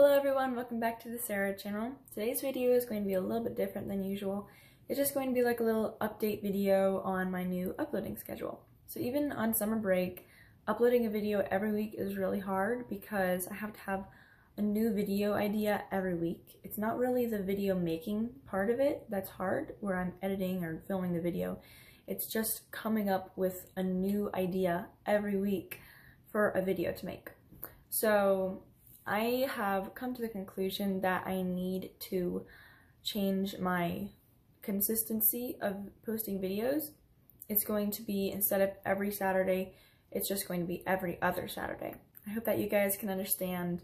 Hello everyone, welcome back to the Sarah channel. Today's video is going to be a little bit different than usual. It's just going to be like a little update video on my new uploading schedule. So even on summer break, uploading a video every week is really hard because I have to have a new video idea every week. It's not really the video making part of it that's hard, where I'm editing or filming the video. It's just coming up with a new idea every week for a video to make. So I have come to the conclusion that I need to change my consistency of posting videos. It's going to be instead of every Saturday, it's just going to be every other Saturday. I hope that you guys can understand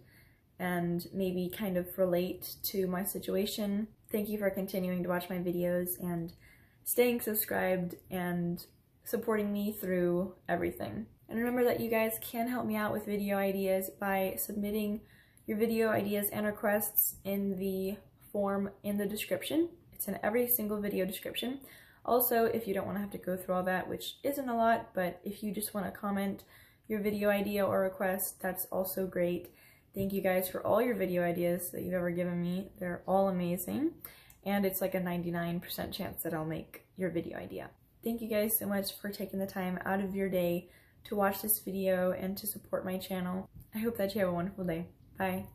and maybe kind of relate to my situation. Thank you for continuing to watch my videos and staying subscribed and supporting me through everything. And remember that you guys can help me out with video ideas by submitting your video ideas and requests in the form in the description. It's in every single video description. Also, if you don't want to have to go through all that, which isn't a lot, but if you just want to comment your video idea or request, that's also great. Thank you guys for all your video ideas that you've ever given me. They're all amazing. And it's like a 99% chance that I'll make your video idea. Thank you guys so much for taking the time out of your day to watch this video and to support my channel. I hope that you have a wonderful day. Bye.